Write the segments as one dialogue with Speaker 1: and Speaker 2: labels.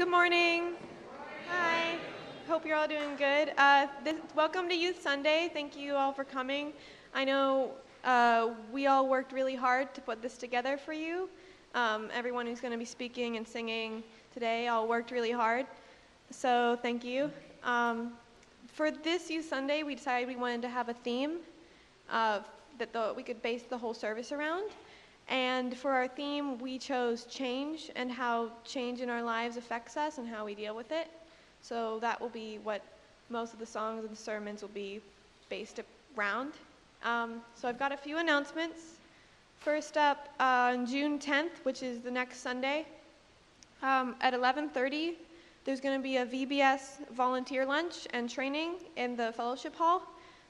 Speaker 1: Good morning. Hi. Hope you're all doing good. Uh, this, welcome to Youth Sunday. Thank you all for coming. I know uh, we all worked really hard to put this together for you. Um, everyone who's going to be speaking and singing today all worked really hard. So thank you. Um, for this Youth Sunday, we decided we wanted to have a theme uh, that the, we could base the whole service around. And for our theme, we chose change and how change in our lives affects us and how we deal with it. So that will be what most of the songs and sermons will be based around. Um, so I've got a few announcements. First up, uh, on June 10th, which is the next Sunday, um, at 11:30, there's going to be a VBS volunteer lunch and training in the fellowship hall.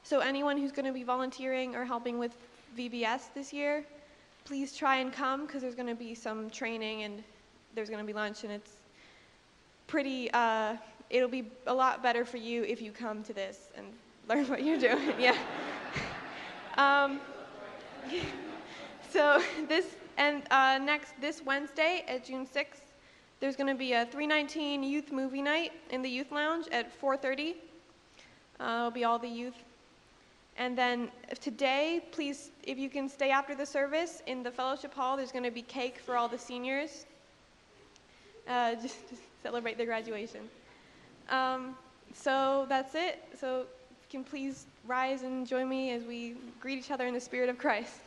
Speaker 1: So anyone who's going to be volunteering or helping with VBS this year, please try and come because there's going to be some training and there's going to be lunch and it's pretty. Uh, it'll be a lot better for you if you come to this and learn what you're doing. yeah. Um, so this and uh, next this Wednesday at June 6th, there's going to be a 319 youth movie night in the youth lounge at 4:30. Uh, it'll be all the youth. And then today, please, if you can stay after the service in the fellowship hall, there's going to be cake for all the seniors, uh, just to celebrate their graduation. Um, so that's it. So can please rise and join me as we greet each other in the spirit of Christ.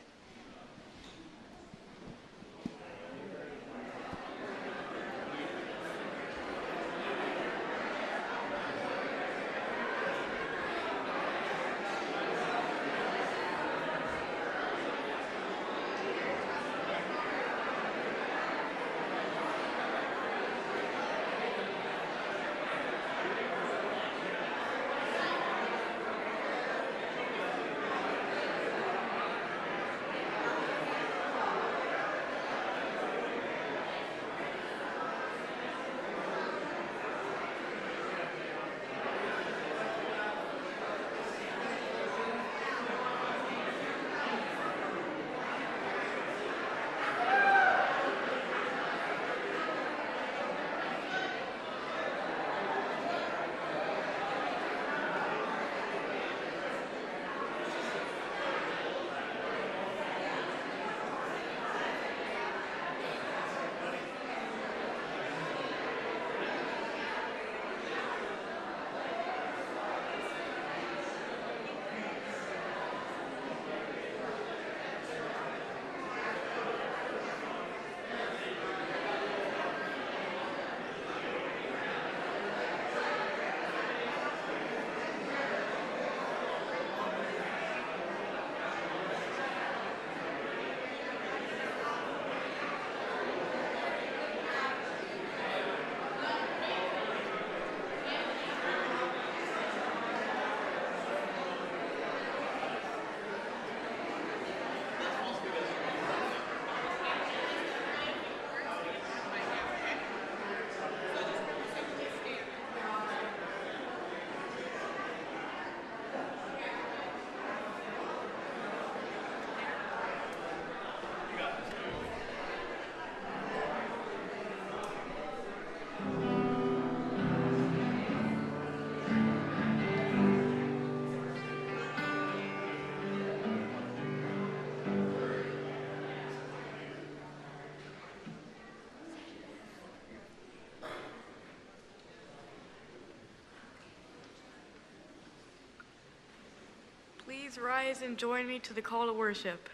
Speaker 2: Please rise and join me to the call to worship.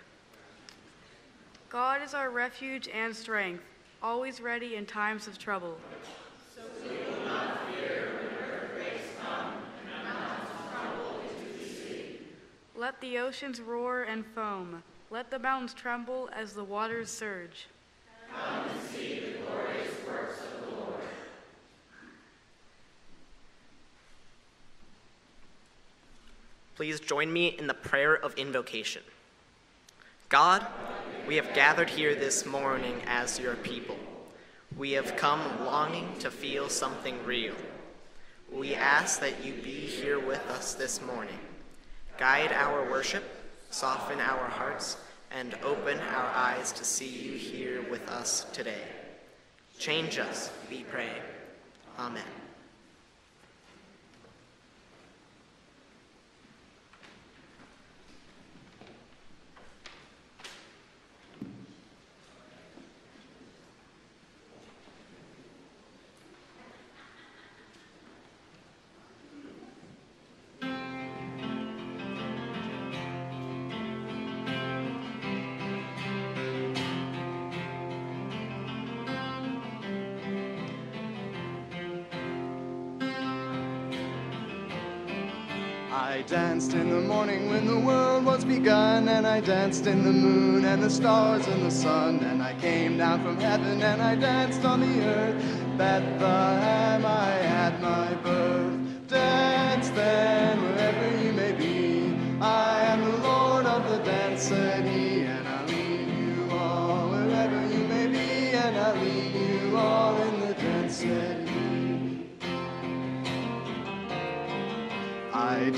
Speaker 2: God is our refuge and strength, always ready in times of trouble. Let the oceans roar and foam. Let the mountains tremble as the waters surge. Come and see the glorious works of the Lord.
Speaker 3: Please join me in the prayer of invocation. God, we have gathered here this morning as your people. We have come longing to feel something real. We ask that you be here with us this morning. Guide our worship, soften our hearts, and open our eyes to see you here with us today. Change us, we pray. Amen.
Speaker 4: I danced in the morning when the world was begun, and I danced in the moon and the stars and the sun, and I came down from heaven and I danced on the earth. Bethlehem, I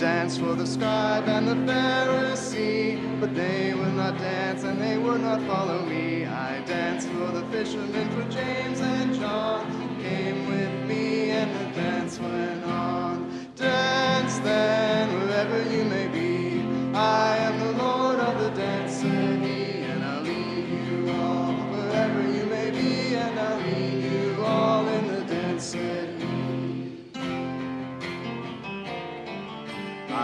Speaker 4: I danced for the scribe and the Pharisee, but they would not dance and they would not follow me. I danced for the fishermen, for James and John, who came with me, and the dance went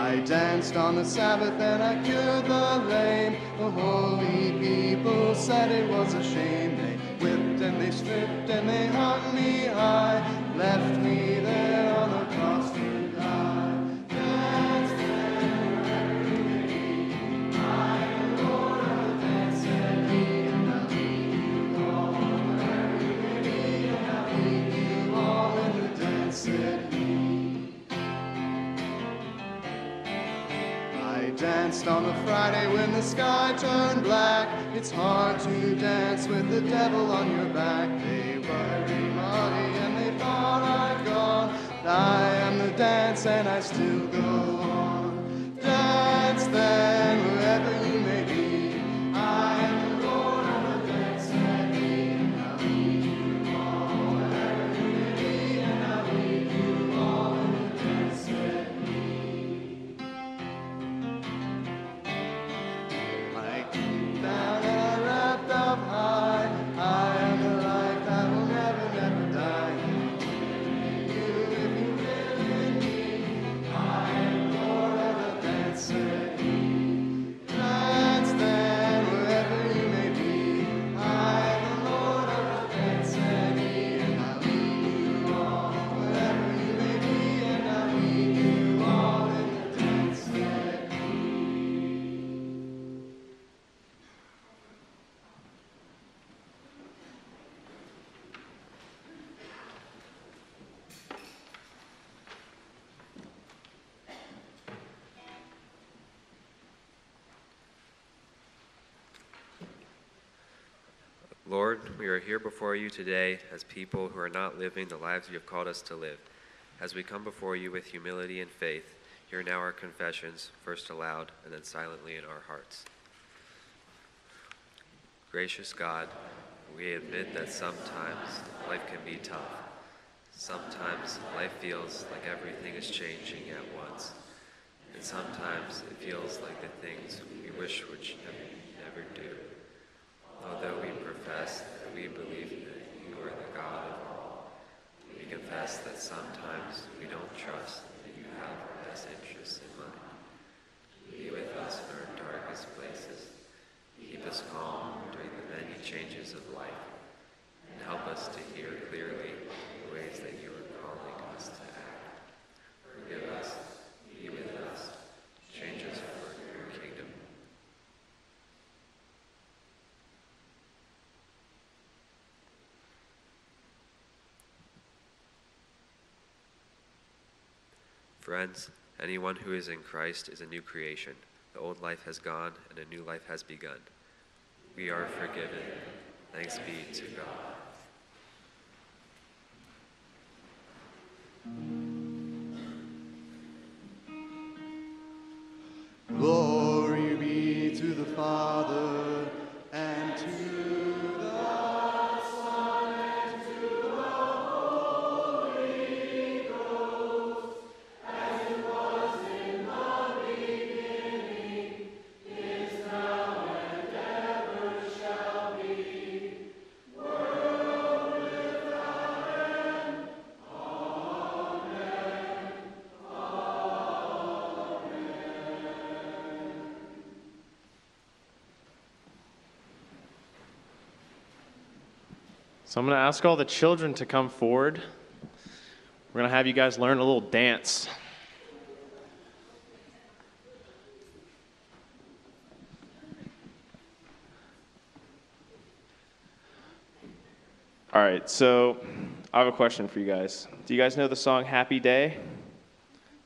Speaker 4: I danced on the Sabbath and I cured the lame. The holy people said it was a shame. They whipped and they stripped and they hung me high, left me there the sky turned black. It's hard to dance with the devil on your back. They were muddy and they thought I'd gone. I am the dance and I still
Speaker 5: we are here before you today as people who are not living the lives you have called us to live. As we come before you with humility and faith, hear now our confessions, first aloud and then silently in our hearts. Gracious God, we admit that sometimes life can be tough. Sometimes life feels like everything is changing at once. And sometimes it feels like the things we wish would never do. Although we profess we believe that you are the God of all, we confess that sometimes we don't trust that you have our best interests in mind. Be with us in our darkest places. Keep us calm during the many changes of life, and help us to hear clearly the ways that you are calling us to act. Forgive us, be with us, change us for your kingdom. Friends, anyone who is in Christ is a new creation. The old life has gone and a new life has begun. We are forgiven. Thanks be to God.
Speaker 6: So I'm going to ask all the children to come forward. We're going to have you guys learn a little dance. All right, so I have a question for you guys. Do you guys know the song Happy Day?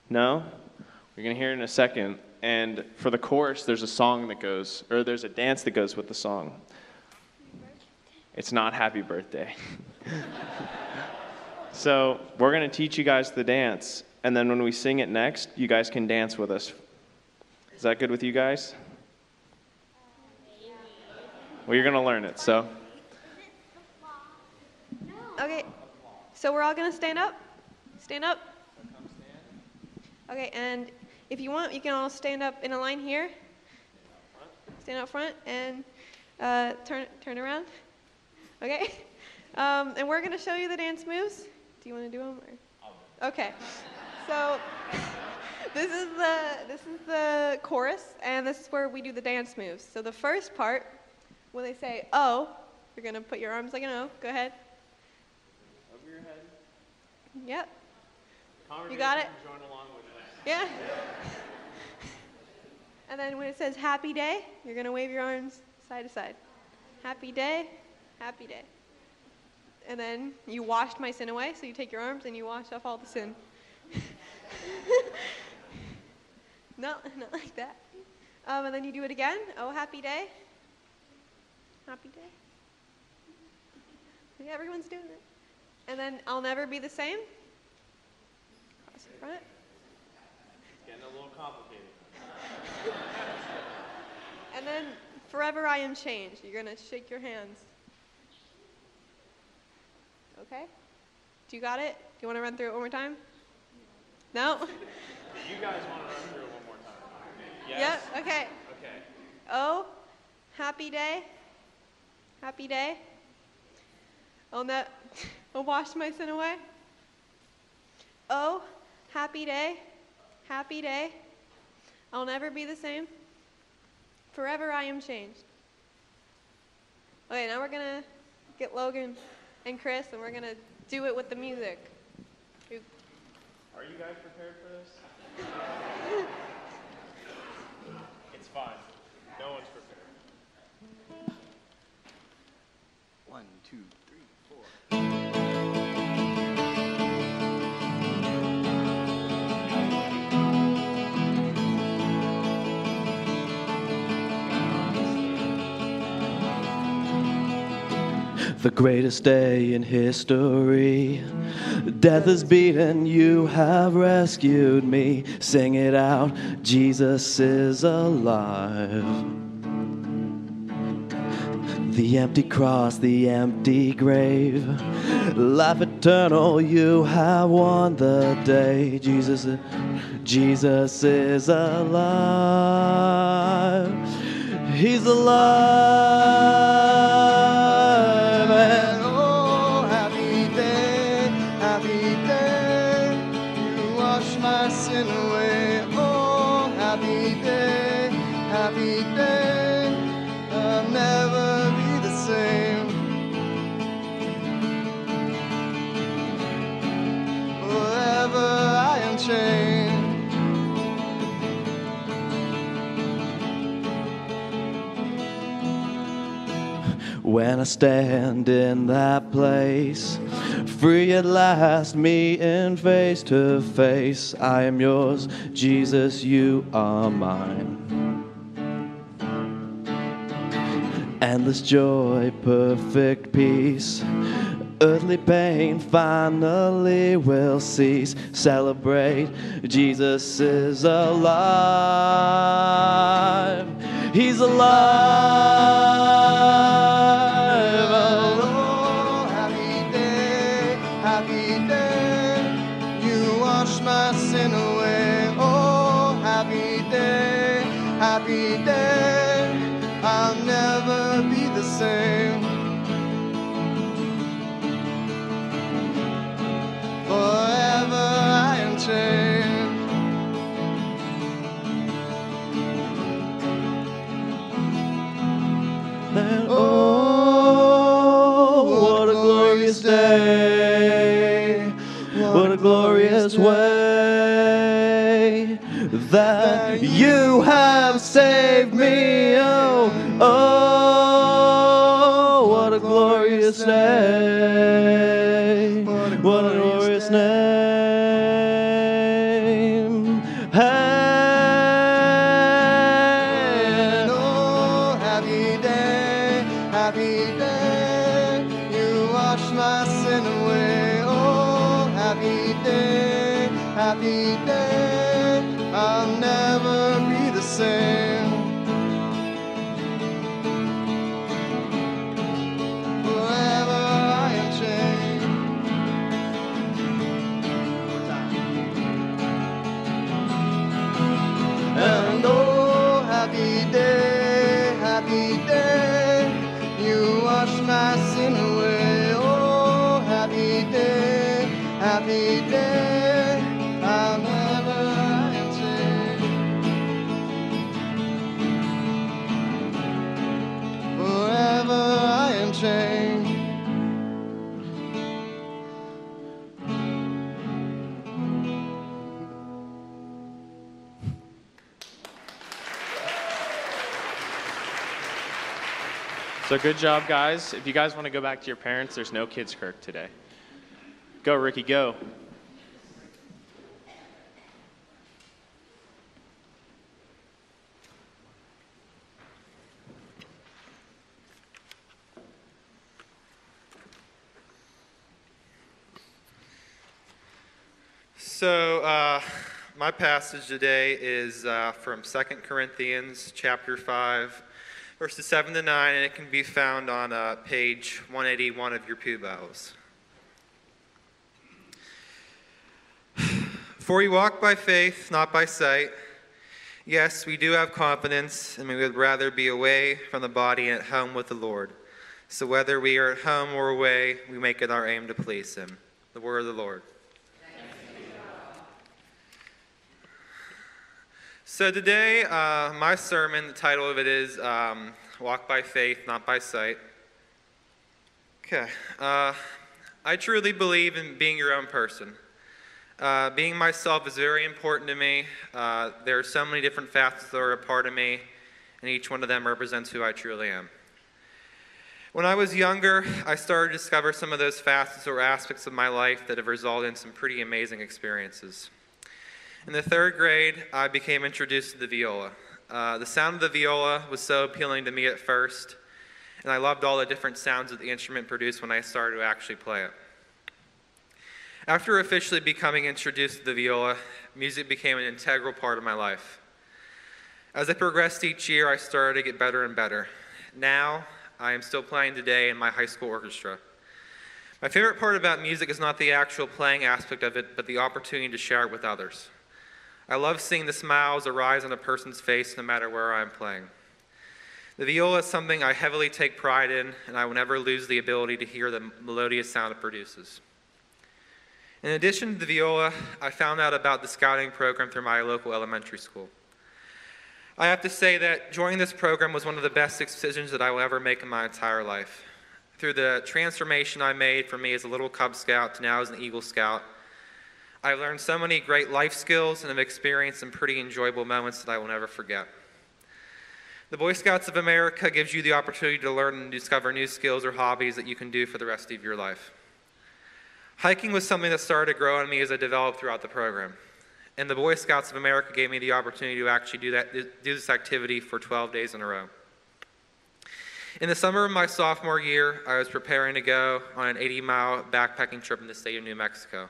Speaker 6: No? We're going to hear it in a second. And for the chorus, there's a song that goes, or there's a dance that goes with the song. It's not Happy Birthday. so we're going to teach you guys the dance. And then when we sing it next, you guys can dance with us. Is that good with you guys? Well, you're going to learn it, so.
Speaker 1: Okay, so we're all gonna stand up? Stand up? Okay, and if you want, you can all stand up in a line here. Stand up front and uh, turn, turn around. Okay? Um, and we're gonna show you the dance moves. Do you wanna do them? Or? Okay, so this is the, this is the chorus, and this is where we do the dance moves. So the first part, when they say oh, you're gonna put your arms like an O. Go ahead.
Speaker 6: Over your head.
Speaker 1: Yep. You got it?
Speaker 6: Join along with us.
Speaker 1: Yeah. and then when it says happy day, you're going to wave your arms side to side. Happy day, happy day. And then you washed my sin away, so you take your arms and you wash off all the sin. no, not like that. Um, and then you do it again. Oh, happy day. Happy day. Yeah, everyone's doing it. And then I'll never be the same. Cross the front.
Speaker 6: Getting a little complicated.
Speaker 1: And then forever I am changed. You're going to shake your hands. Okay? Do you got it? Do you want to run through it one more time? No?
Speaker 6: You guys want to run through it one more time? Yes?
Speaker 1: Yep. Okay.
Speaker 6: Okay.
Speaker 1: Oh, happy day. Happy day. I'll, ne- I'll wash my sin away. Oh, happy day. Happy day. I'll never be the same. Forever I am changed. Okay, now we're going to get Logan and Chris and we're going to do it with the music.
Speaker 6: Are you guys prepared for this? it's fine. No one's prepared.
Speaker 4: One, two, three, four.
Speaker 7: The greatest day in history. Death is beaten, you have rescued me. Sing it out, Jesus is alive. The empty cross, the empty grave. Life eternal, you have won the day. Jesus, Jesus is alive. He's alive. When I stand in that place, free at last, me meeting face to face, I am yours, Jesus, you are mine. Endless joy, perfect peace, earthly pain finally will cease. Celebrate, Jesus is alive. He's alive.
Speaker 6: So good job, guys. If you guys want to go back to your parents, there's no kids Kirk today. Go, Ricky, go.
Speaker 8: So, uh, my passage today is uh, from 2 Corinthians chapter 5, verses 7 to 9, and it can be found on uh, page 181 of your Pew Bibles. For we walk by faith, not by sight. Yes, we do have confidence, and we would rather be away from the body and at home with the Lord. So whether we are at home or away, we make it our aim to please Him. The word of the Lord. So today, uh, my sermon, the title of it is um, Walk by Faith, Not by Sight. Okay. Uh, I truly believe in being your own person. Uh, being myself is very important to me. Uh, there are so many different facets that are a part of me, and each one of them represents who I truly am. When I was younger, I started to discover some of those facets or aspects of my life that have resulted in some pretty amazing experiences. In the third grade, I became introduced to the viola. Uh, the sound of the viola was so appealing to me at first, and I loved all the different sounds that the instrument produced when I started to actually play it. After officially becoming introduced to the viola, music became an integral part of my life. As I progressed each year, I started to get better and better. Now, I am still playing today in my high school orchestra. My favorite part about music is not the actual playing aspect of it, but the opportunity to share it with others. I love seeing the smiles arise on a person's face no matter where I'm playing. The viola is something I heavily take pride in, and I will never lose the ability to hear the melodious sound it produces. In addition to the viola, I found out about the scouting program through my local elementary school. I have to say that joining this program was one of the best decisions that I will ever make in my entire life. Through the transformation I made from me as a little Cub Scout to now as an Eagle Scout, I've learned so many great life skills and have experienced some pretty enjoyable moments that I will never forget. The Boy Scouts of America gives you the opportunity to learn and discover new skills or hobbies that you can do for the rest of your life. Hiking was something that started to grow on me as I developed throughout the program. And the Boy Scouts of America gave me the opportunity to actually do, that, do this activity for 12 days in a row. In the summer of my sophomore year, I was preparing to go on an 80 mile backpacking trip in the state of New Mexico.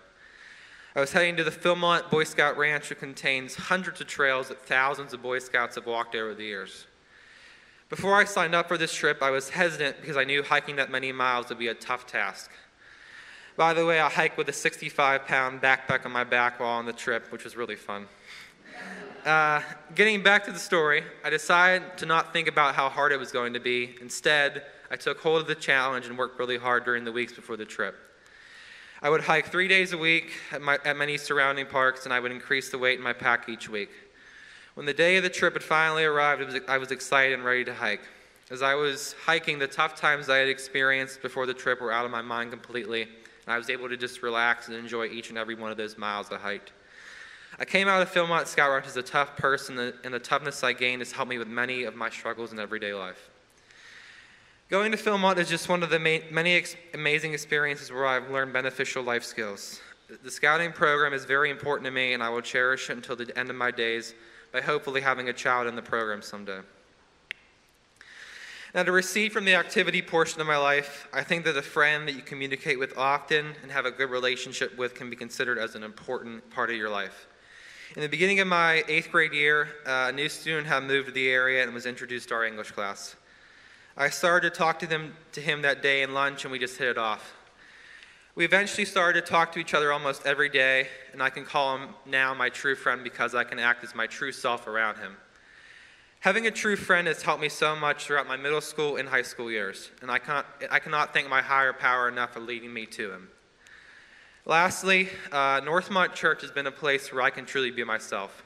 Speaker 8: I was heading to the Philmont Boy Scout Ranch, which contains hundreds of trails that thousands of Boy Scouts have walked over the years. Before I signed up for this trip, I was hesitant because I knew hiking that many miles would be a tough task. By the way, I hiked with a 65 pound backpack on my back while on the trip, which was really fun. Uh, getting back to the story, I decided to not think about how hard it was going to be. Instead, I took hold of the challenge and worked really hard during the weeks before the trip. I would hike three days a week at, my, at many surrounding parks, and I would increase the weight in my pack each week. When the day of the trip had finally arrived, I was, I was excited and ready to hike. As I was hiking, the tough times I had experienced before the trip were out of my mind completely, and I was able to just relax and enjoy each and every one of those miles I hiked. I came out of Philmont Scout Ranch as a tough person, and the toughness I gained has helped me with many of my struggles in everyday life. Going to Philmont is just one of the ma- many ex- amazing experiences where I've learned beneficial life skills. The scouting program is very important to me, and I will cherish it until the end of my days by hopefully having a child in the program someday. Now, to receive from the activity portion of my life, I think that a friend that you communicate with often and have a good relationship with can be considered as an important part of your life. In the beginning of my eighth grade year, uh, a new student had moved to the area and was introduced to our English class. I started to talk to, them, to him that day in lunch, and we just hit it off. We eventually started to talk to each other almost every day, and I can call him now my true friend because I can act as my true self around him. Having a true friend has helped me so much throughout my middle school and high school years, and I cannot, I cannot thank my higher power enough for leading me to him. Lastly, uh, Northmont Church has been a place where I can truly be myself.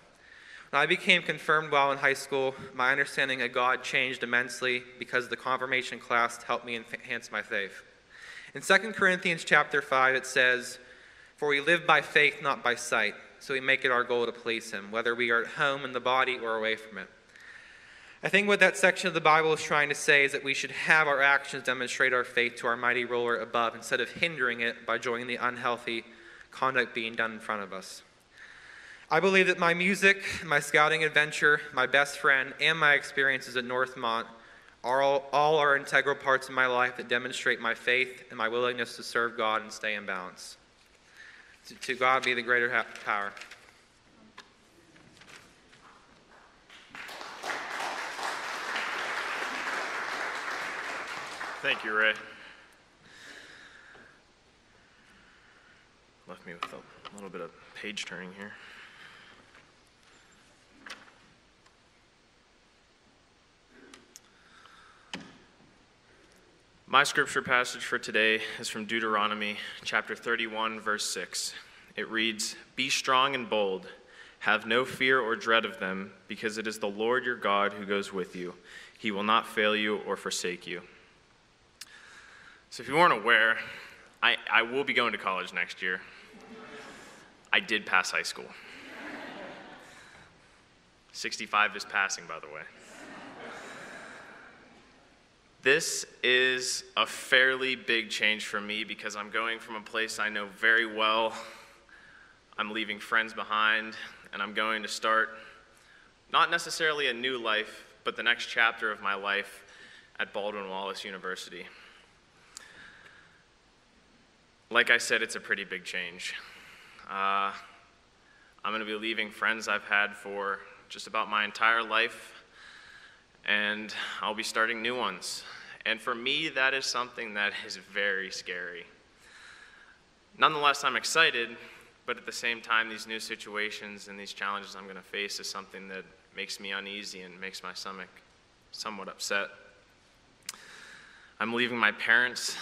Speaker 8: I became confirmed while in high school, my understanding of God changed immensely because the confirmation class helped me enhance my faith. In 2 Corinthians chapter 5, it says, For we live by faith, not by sight, so we make it our goal to please Him, whether we are at home in the body or away from it. I think what that section of the Bible is trying to say is that we should have our actions demonstrate our faith to our mighty ruler above instead of hindering it by joining the unhealthy conduct being done in front of us. I believe that my music, my scouting adventure, my best friend, and my experiences at Northmont are all, all are integral parts of my life that demonstrate my faith and my willingness to serve God and stay in balance. To, to God be the greater ha- power.
Speaker 6: Thank you, Ray. Left me with a little bit of page turning here. My scripture passage for today is from Deuteronomy chapter 31, verse 6. It reads Be strong and bold, have no fear or dread of them, because it is the Lord your God who goes with you. He will not fail you or forsake you. So, if you weren't aware, I, I will be going to college next year. I did pass high school. 65 is passing, by the way. This is a fairly big change for me because I'm going from a place I know very well. I'm leaving friends behind, and I'm going to start not necessarily a new life, but the next chapter of my life at Baldwin Wallace University. Like I said, it's a pretty big change. Uh, I'm going to be leaving friends I've had for just about my entire life, and I'll be starting new ones. And for me, that is something that is very scary. Nonetheless, I'm excited, but at the same time, these new situations and these challenges I'm going to face is something that makes me uneasy and makes my stomach somewhat upset. I'm leaving my parents.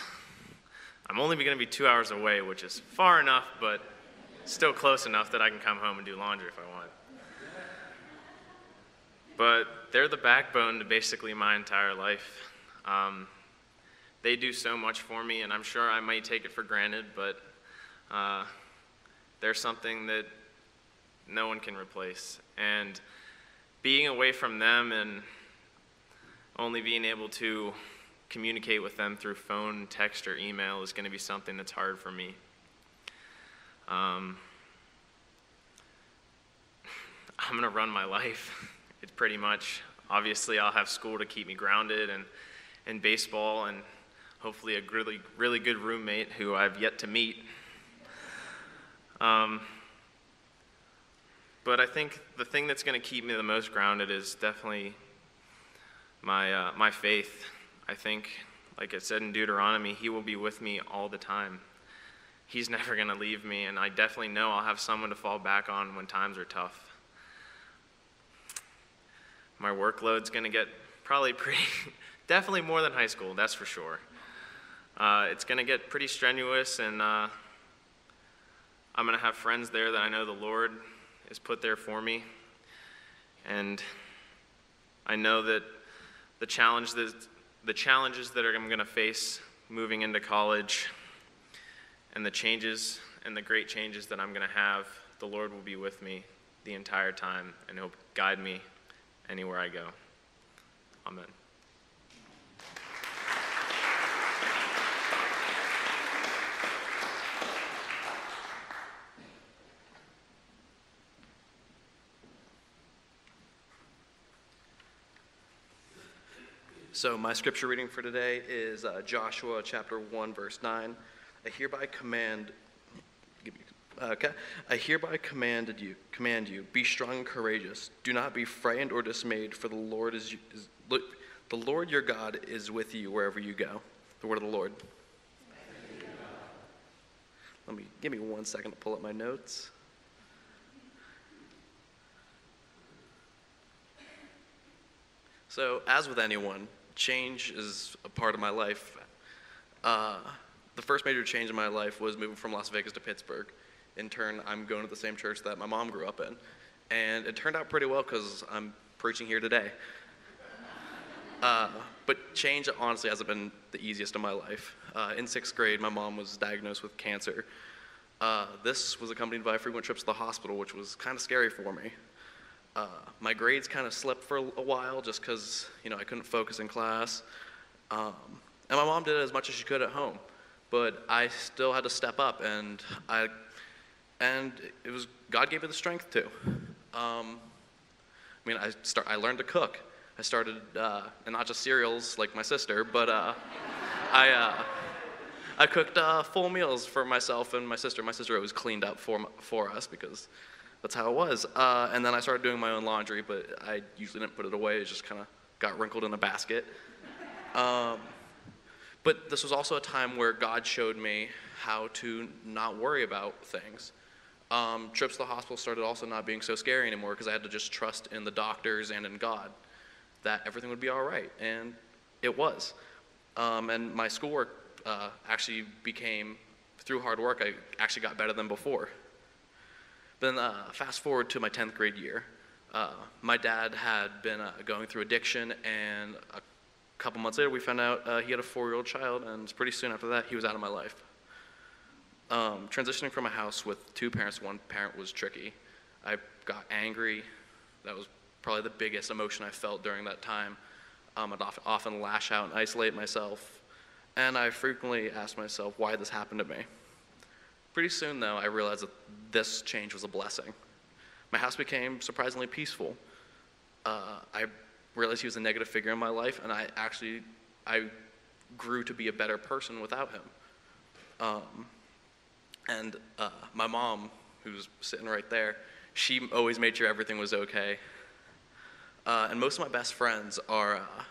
Speaker 6: I'm only going to be two hours away, which is far enough, but still close enough that I can come home and do laundry if I want. But they're the backbone to basically my entire life. Um, they do so much for me, and I'm sure I might take it for granted, but uh, they're something that no one can replace. And being away from them and only being able to communicate with them through phone, text, or email is going to be something that's hard for me. Um, I'm going to run my life. It's pretty much, obviously, I'll have school to keep me grounded and in baseball and hopefully a really, really good roommate who I've yet to meet. Um, but I think the thing that's going to keep me the most grounded is definitely my, uh, my faith. I think, like it said in Deuteronomy, He will be with me all the time. He's never going to leave me, and I definitely know I'll have someone to fall back on when times are tough. My workload's going to get probably pretty, definitely more than high school, that's for sure. Uh, it's going to get pretty strenuous, and uh, I'm going to have friends there that I know the Lord has put there for me. And I know that the, challenge that, the challenges that I'm going to face moving into college and the changes and the great changes that I'm going to have, the Lord will be with me the entire time and He'll guide me anywhere I go. Amen.
Speaker 9: So, my scripture reading for today is uh, Joshua chapter 1, verse 9. I hereby command, me- okay, I hereby commanded you, command you, be strong and courageous. Do not be frightened or dismayed, for the Lord is, is look, the Lord your God is with you wherever you go. The word of the Lord. Let me give me one second to pull up my notes. So, as with anyone, change is a part of my life. Uh, the first major change in my life was moving from Las Vegas to Pittsburgh. In turn, I'm going to the same church that my mom grew up in. And it turned out pretty well because I'm preaching here today. Uh, but change honestly hasn't been the easiest in my life. Uh, in sixth grade, my mom was diagnosed with cancer. Uh, this was accompanied by frequent trips to the hospital, which was kind of scary for me. Uh, my grades kind of slipped for a while just because you know I couldn't focus in class, um, and my mom did as much as she could at home, but I still had to step up, and I, and it was God gave me the strength to. Um, I mean, I start I learned to cook. I started, uh, and not just cereals like my sister, but uh, I. Uh, I cooked uh, full meals for myself and my sister. My sister always cleaned up for, for us because that's how it was. Uh, and then I started doing my own laundry, but I usually didn't put it away. It just kind of got wrinkled in a basket. Um, but this was also a time where God showed me how to not worry about things. Um, trips to the hospital started also not being so scary anymore because I had to just trust in the doctors and in God that everything would be all right. And it was. Um, and my schoolwork uh, actually became, through hard work, I actually got better than before. Then uh, fast forward to my 10th grade year. Uh, my dad had been uh, going through addiction, and a couple months later, we found out uh, he had a four year old child, and pretty soon after that, he was out of my life. Um, transitioning from a house with two parents, one parent was tricky. I got angry. That was probably the biggest emotion I felt during that time. Um, I'd often, often lash out and isolate myself. And I frequently asked myself why this happened to me. Pretty soon, though, I realized that this change was a blessing. My house became surprisingly peaceful. Uh, I realized he was a negative figure in my life, and I actually I grew to be a better person without him. Um, and uh, my mom, who's sitting right there, she always made sure everything was okay. Uh, and most of my best friends are uh,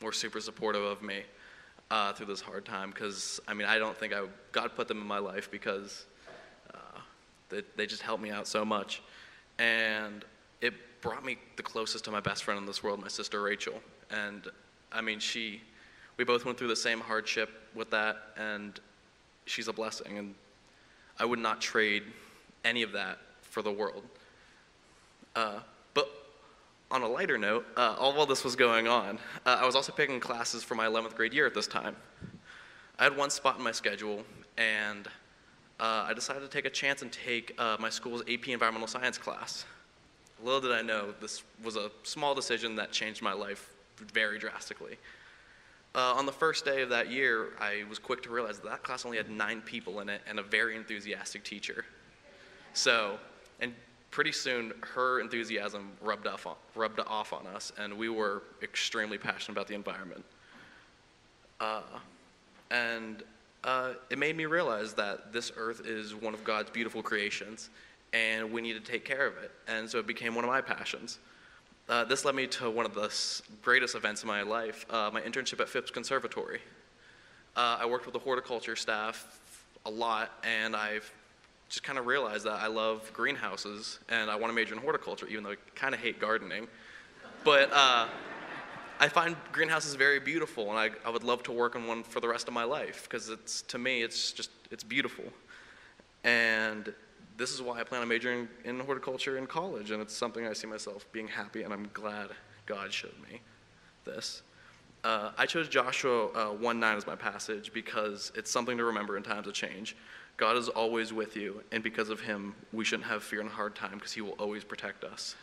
Speaker 9: were super supportive of me uh, through this hard time because I mean I don't think I God put them in my life because uh, they, they just helped me out so much, and it brought me the closest to my best friend in this world, my sister Rachel. And I mean she, we both went through the same hardship with that, and she's a blessing, and I would not trade any of that for the world. Uh, on a lighter note, uh, all while this was going on, uh, I was also picking classes for my 11th grade year at this time. I had one spot in my schedule, and uh, I decided to take a chance and take uh, my school's AP Environmental Science class. Little did I know, this was a small decision that changed my life very drastically. Uh, on the first day of that year, I was quick to realize that, that class only had nine people in it and a very enthusiastic teacher. So, and pretty soon her enthusiasm rubbed off on, rubbed off on us, and we were extremely passionate about the environment. Uh, and uh, it made me realize that this earth is one of God's beautiful creations, and we need to take care of it. And so it became one of my passions. Uh, this led me to one of the greatest events in my life, uh, my internship at Phipps Conservatory. Uh, I worked with the horticulture staff a lot, and I've just kind of realized that I love greenhouses, and I want to major in horticulture, even though I kind of hate gardening. But uh, I find greenhouses very beautiful, and I, I would love to work on one for the rest of my life because it's to me it's just it's beautiful, and this is why I plan on majoring in horticulture in college, and it's something I see myself being happy, and I'm glad God showed me this. Uh, I chose Joshua uh, 1 9 as my passage because it's something to remember in times of change. God is always with you, and because of Him, we shouldn't have fear and a hard time because He will always protect us.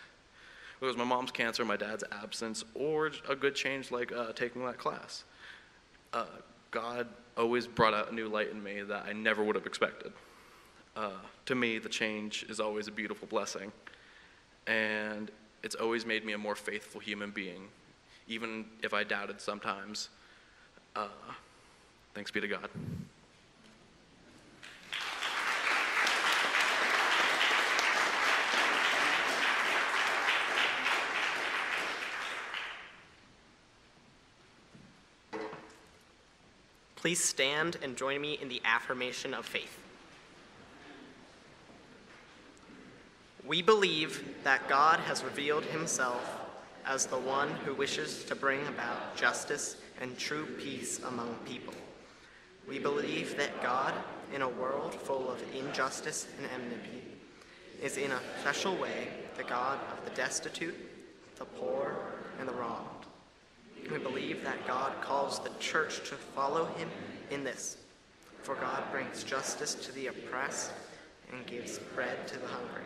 Speaker 9: Whether it was my mom's cancer, my dad's absence, or a good change like uh, taking that class, uh, God always brought out a new light in me that I never would have expected. Uh, to me, the change is always a beautiful blessing, and it's always made me a more faithful human being, even if I doubted sometimes. Uh, thanks be to God.
Speaker 3: Please stand and join me in the affirmation of faith. We believe that God has revealed himself as the one who wishes to bring about justice and true peace among people. We believe that God, in a world full of injustice and enmity, is in a special way the God of the destitute, the poor, and the wronged. We believe that God calls the church to follow him in this, for God brings justice to the oppressed and gives bread to the hungry.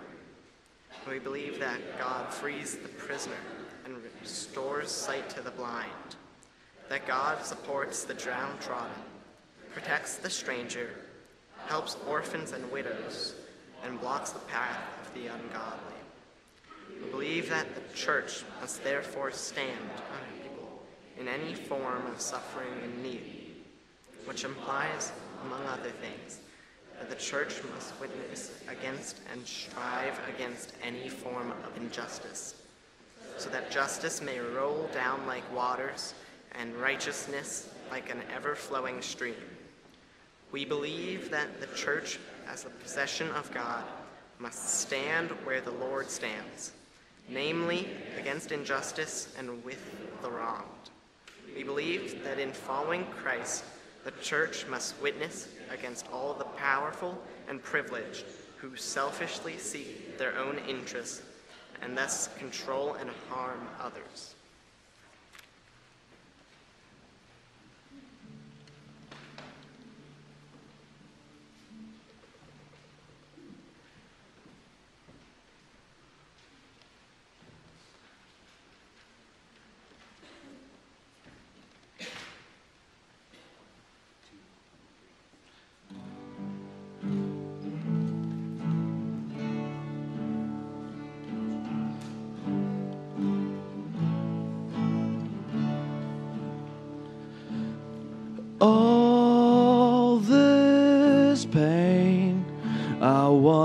Speaker 3: We believe that God frees the prisoner and restores sight to the blind, that God supports the downtrodden, protects the stranger, helps orphans and widows, and blocks the path of the ungodly. We believe that the church must therefore stand on in any form of suffering and need, which implies, among other things, that the church must witness against and strive against any form of injustice, so that justice may roll down like waters and righteousness like an ever flowing stream. We believe that the church, as the possession of God, must stand where the Lord stands, namely against injustice and with the wronged. We believe that in following Christ, the church must witness against all the powerful and privileged who selfishly seek their own interests and thus control and harm others.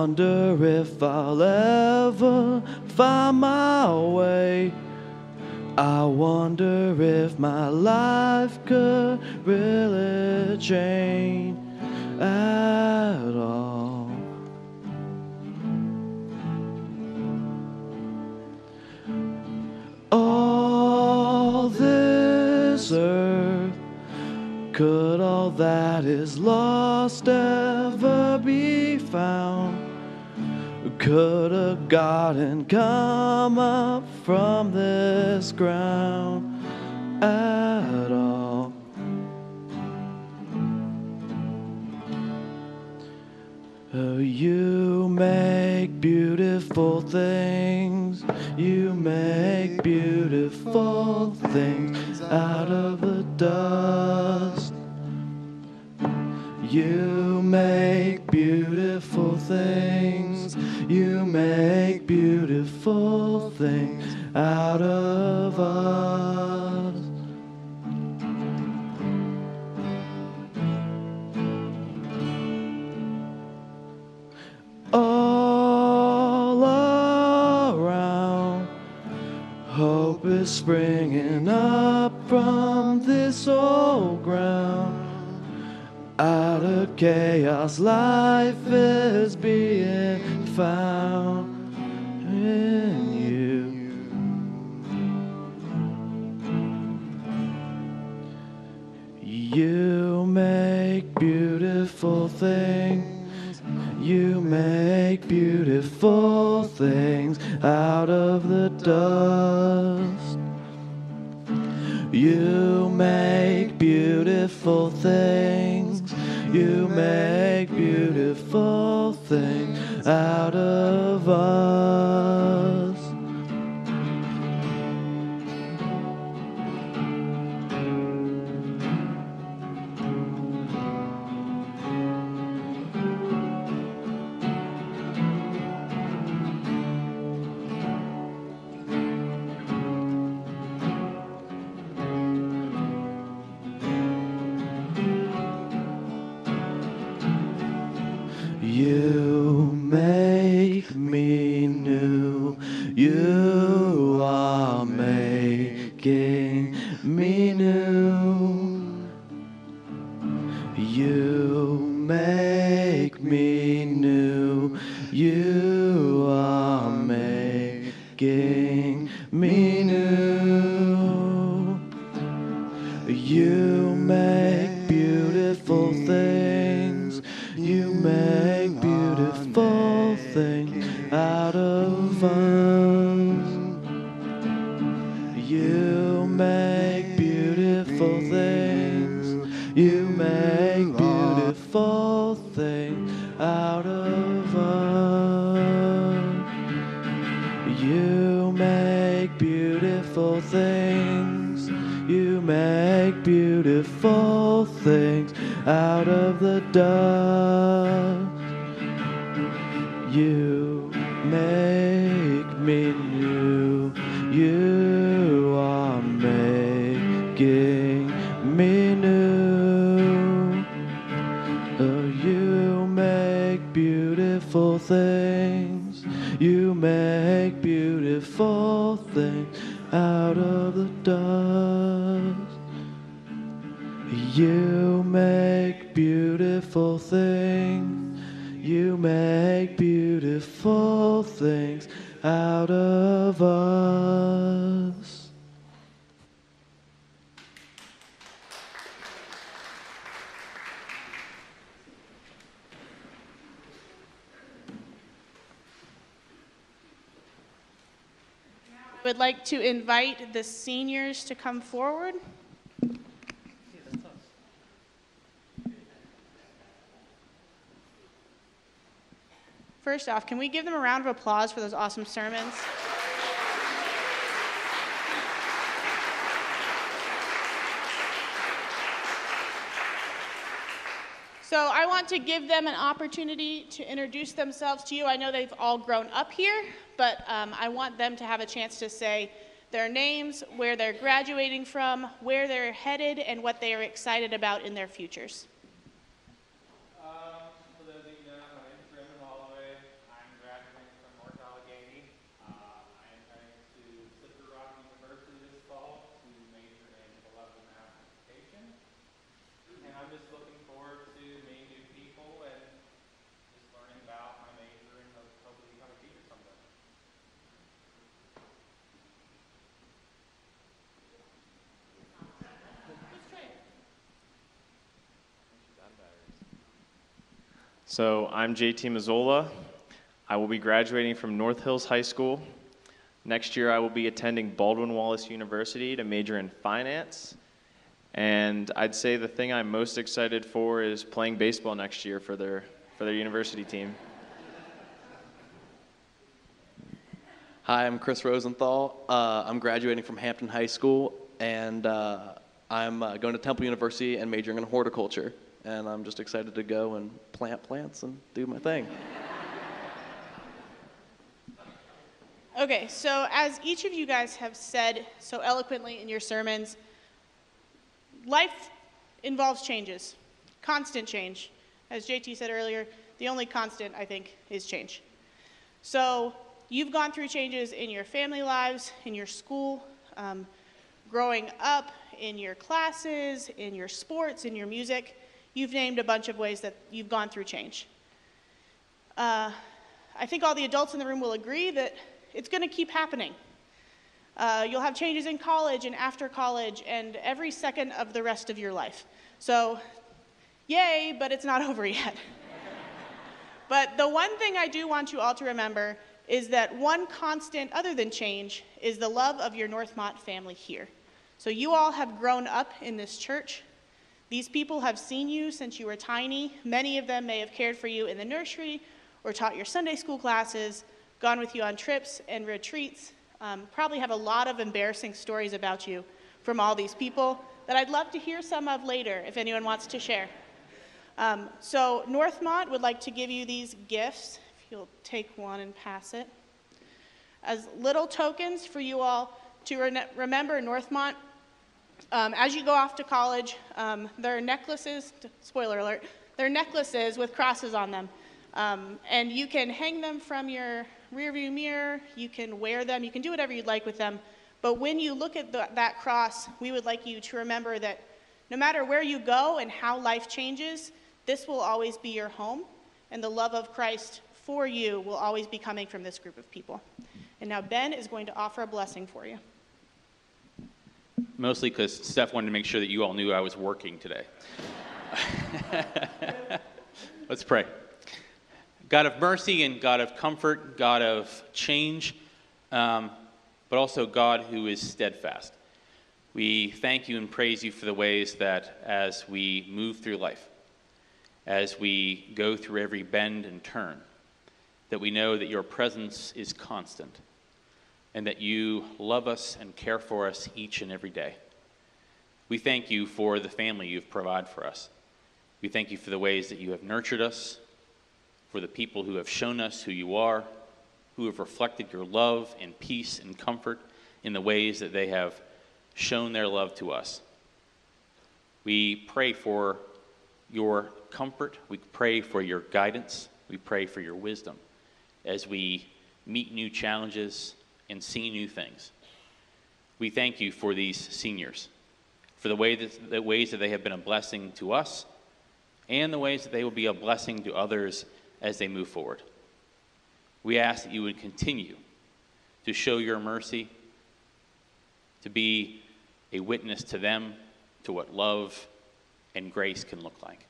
Speaker 7: Wonder if I'll ever find my way. I wonder if my life could really change at all. All this earth could all that is lost ever be found? Could a garden come up from this ground at all? Oh, you make beautiful things. You make beautiful things out of the dust. You things out of us. all around. Hope is springing up from this old ground. Out of chaos, life is being found of the dust. You make beautiful things. You make beautiful things out of us. You
Speaker 10: would like to invite the seniors to come forward. First off, can we give them a round of applause for those awesome sermons? So I want to give them an opportunity to introduce themselves to you. I know they've all grown up here, but um, I want them to have a chance to say their names, where they're graduating from, where they're headed, and what they are excited about in their futures.
Speaker 11: Um, for those of you who know, my name is Raymond Holloway. I'm graduating from North Allegheny. Uh, I am heading to Slippery Rock University this fall to major in beloved math education. And I'm just looking forward to meeting new people and just learning about my major and ho- hopefully become a teacher someday.
Speaker 6: So I'm JT Mazzola. I will be graduating from North Hills High School. Next year, I will be attending Baldwin Wallace University to major in finance. And I'd say the thing I'm most excited for is playing baseball next year for their, for their university team.
Speaker 12: Hi, I'm Chris Rosenthal. Uh, I'm graduating from Hampton High School, and uh, I'm uh, going to Temple University and majoring in horticulture. And I'm just excited to go and plant plants and do my thing.
Speaker 10: Okay, so as each of you guys have said so eloquently in your sermons, life involves changes, constant change. As JT said earlier, the only constant, I think, is change. So you've gone through changes in your family lives, in your school, um, growing up, in your classes, in your sports, in your music. You've named a bunch of ways that you've gone through change. Uh, I think all the adults in the room will agree that it's going to keep happening. Uh, you'll have changes in college and after college and every second of the rest of your life. So, yay, but it's not over yet. but the one thing I do want you all to remember is that one constant other than change is the love of your Northmont family here. So, you all have grown up in this church. These people have seen you since you were tiny. Many of them may have cared for you in the nursery or taught your Sunday school classes, gone with you on trips and retreats, um, probably have a lot of embarrassing stories about you from all these people that I'd love to hear some of later if anyone wants to share. Um, so, Northmont would like to give you these gifts. If you'll take one and pass it. As little tokens for you all to re- remember Northmont um, as you go off to college, um, there are necklaces, spoiler alert, there are necklaces with crosses on them. Um, and you can hang them from your rearview mirror, you can wear them, you can do whatever you'd like with them. But when you look at the, that cross, we would like you to remember that no matter where you go and how life changes, this will always be your home, and the love of Christ for you will always be coming from this group of people. And now Ben is going to offer a blessing for you.
Speaker 13: Mostly because Steph wanted to make sure that you all knew I was working today. Let's pray. God of mercy and God of comfort, God of change, um, but also God who is steadfast. We thank you and praise you for the ways that as we move through life, as we go through every bend and turn, that we know that your presence is constant and that you love us and care for us each and every day. We thank you for the family you've provided for us. We thank you for the ways that you have nurtured us, for the people who have shown us who you are, who have reflected your love and peace and comfort in the ways that they have shown their love to us. We pray for your comfort. We pray for your guidance. We pray for your wisdom as we meet new challenges and see new things. We thank you for these seniors, for the, way that, the ways that they have been a blessing to us and the ways that they will be a blessing to others as they move forward. We ask that you would continue to show your mercy, to be a witness to them to what love and grace can look like.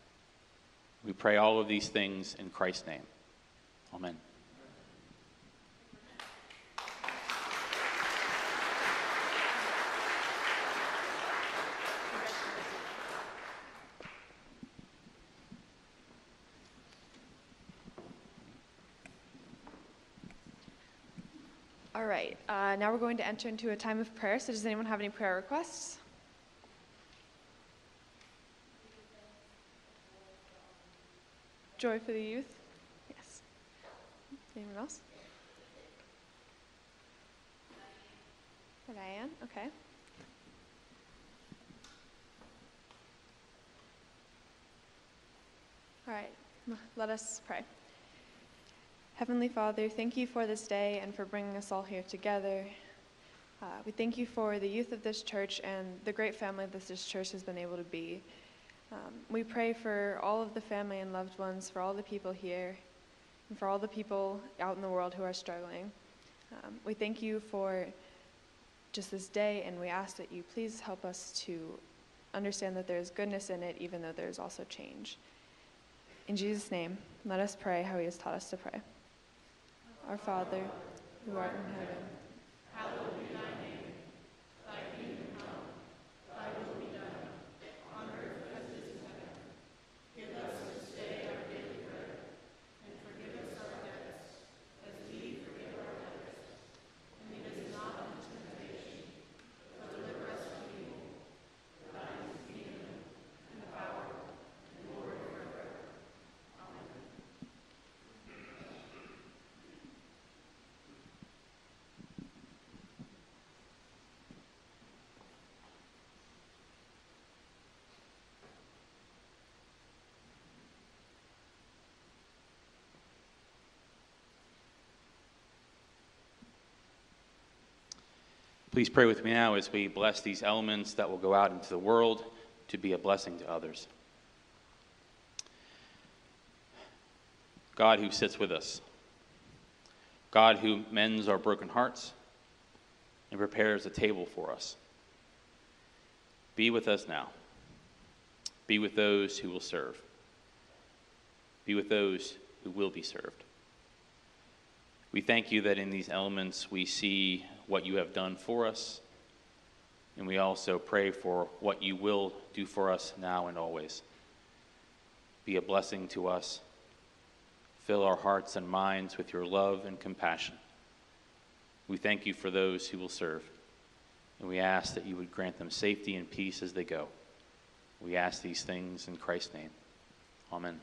Speaker 13: We pray all of these things in Christ's name. Amen.
Speaker 14: All right, uh, now we're going to enter into a time of prayer. So, does anyone have any prayer requests? Joy for the youth? Yes. Anyone else? Diane? Okay. All right, let us pray. Heavenly Father, thank you for this day and for bringing us all here together. Uh, we thank you for the youth of this church and the great family that this church has been able to be. Um, we pray for all of the family and loved ones, for all the people here, and for all the people out in the world who are struggling. Um, we thank you for just this day, and we ask that you please help us to understand that there is goodness in it, even though there is also change. In Jesus' name, let us pray how he has taught us to pray. Our Father, who art in heaven,
Speaker 15: Hallowed be thy name. Thy kingdom come. Thy will be done. On earth as it is in heaven. Give us this day our daily bread. And forgive us our debts, as we forgive our debtors. And lead us not into temptation, but deliver us from evil. For thine is the kingdom, and the power, and the glory forever. Amen.
Speaker 13: Please pray with me now as we bless these elements that will go out into the world to be a blessing to others. God who sits with us, God who mends our broken hearts and prepares a table for us. Be with us now. Be with those who will serve. Be with those who will be served. We thank you that in these elements we see what you have done for us, and we also pray for what you will do for us now and always. Be a blessing to us. Fill our hearts and minds with your love and compassion. We thank you for those who will serve, and we ask that you would grant them safety and peace as they go. We ask these things in Christ's name. Amen.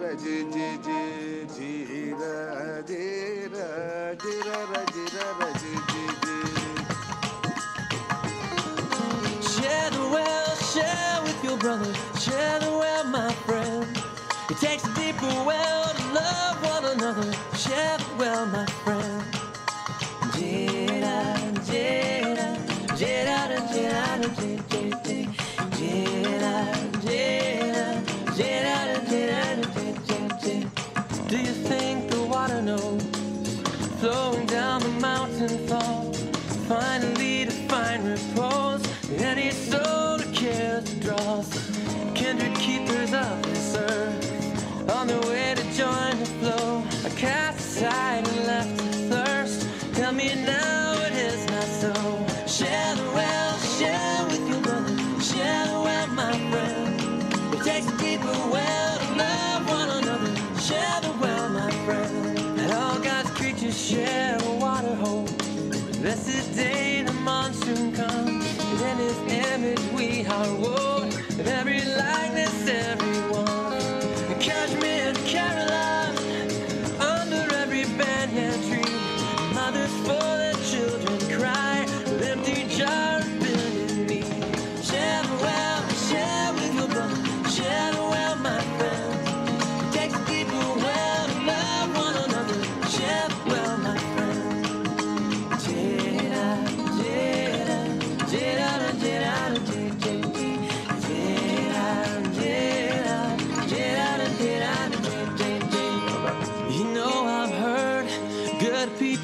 Speaker 16: ರಜ ಜಿ ಜಿ ಜಿ ರ ಜಿ ರ ಜಿ ರ Dheeraj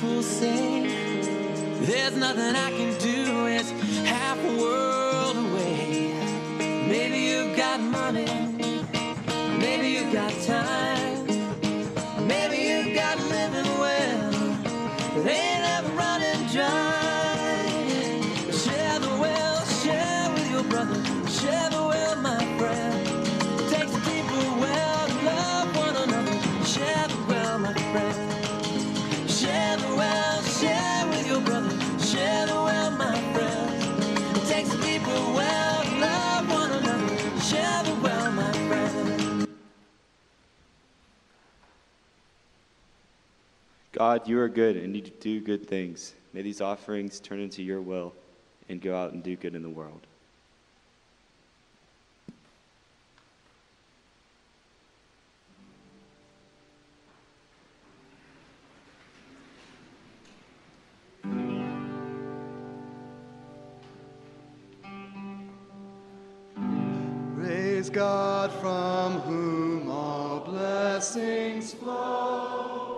Speaker 16: people say there's nothing I can do.
Speaker 17: God, you are good and you do good things. May these offerings turn into your will and go out and do good in the world.
Speaker 4: God from whom all blessings flow.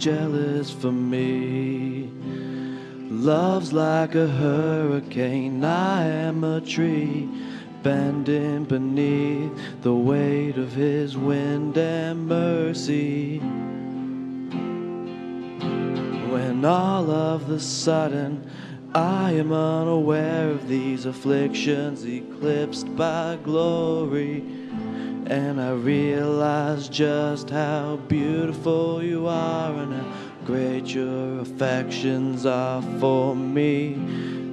Speaker 7: Jealous for me. Love's like a hurricane, I am a tree bending beneath the weight of his wind and mercy. When all of the sudden I am unaware of these afflictions eclipsed by glory, and I realize just how beautiful you are and how great your affections are for me.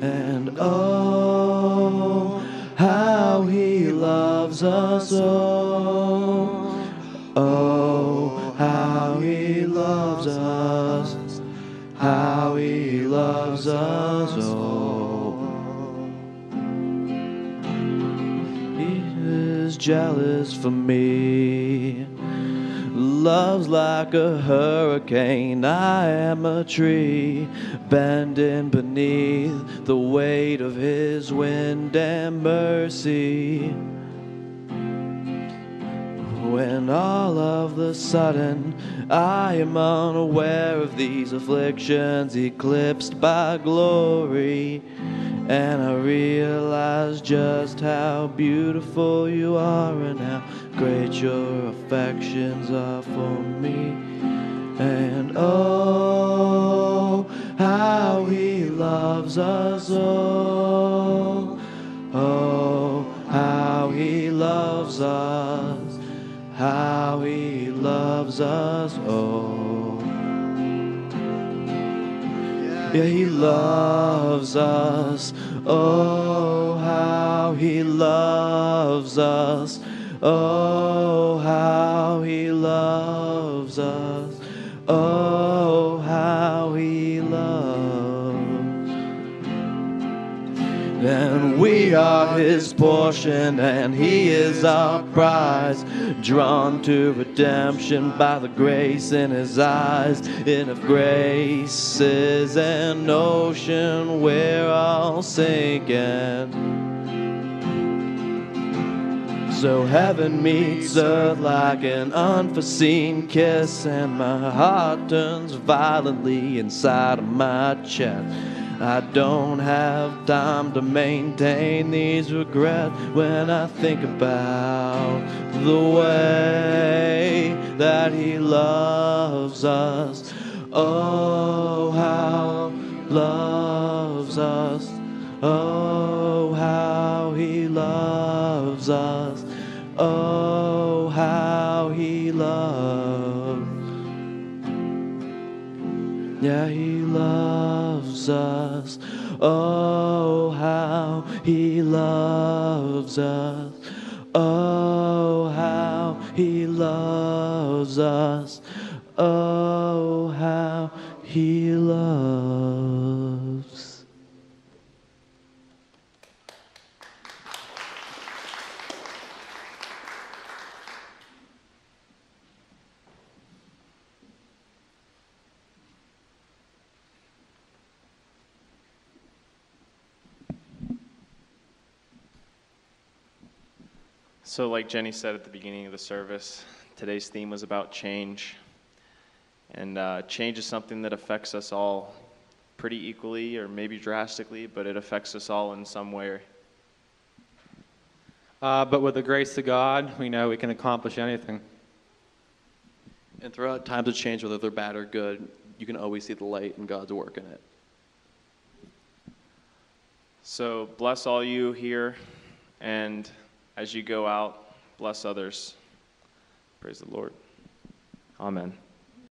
Speaker 7: And oh, how he loves us all. Oh, how he loves us. How he loves us all. Jealous for me. Love's like a hurricane. I am a tree bending beneath the weight of his wind and mercy. When all of the sudden I am unaware of these afflictions eclipsed by glory, and I realize just how beautiful you are and how great your affections are for me. And oh, how he loves us all. Oh, how he loves us. How he loves us all. Yeah, he loves us. Oh, how he loves us. Oh, how he loves us. Oh, how he loves. And we are his portion, and he is our prize. Drawn to redemption by the grace in his eyes. And if grace is an ocean, we're all sinking. So heaven meets earth like an unforeseen kiss, and my heart turns violently inside of my chest. I don't have time to maintain these regrets when I think about the way that He loves us. Oh, how loves us. Oh, how He loves us. Oh, how He loves. Yeah, He loves us. Oh, how He loves us. Oh, how He loves us. Oh, how He loves.
Speaker 6: So, like Jenny said at the beginning of the service, today's theme was about change. And uh, change is something that affects us all pretty equally or maybe drastically, but it affects us all in some way.
Speaker 11: Uh, but with the grace of God, we know we can accomplish anything.
Speaker 12: And throughout times of change, whether they're bad or good, you can always see the light and God's work in it.
Speaker 6: So, bless all you here, and as you go out, bless others. Praise the Lord. Amen.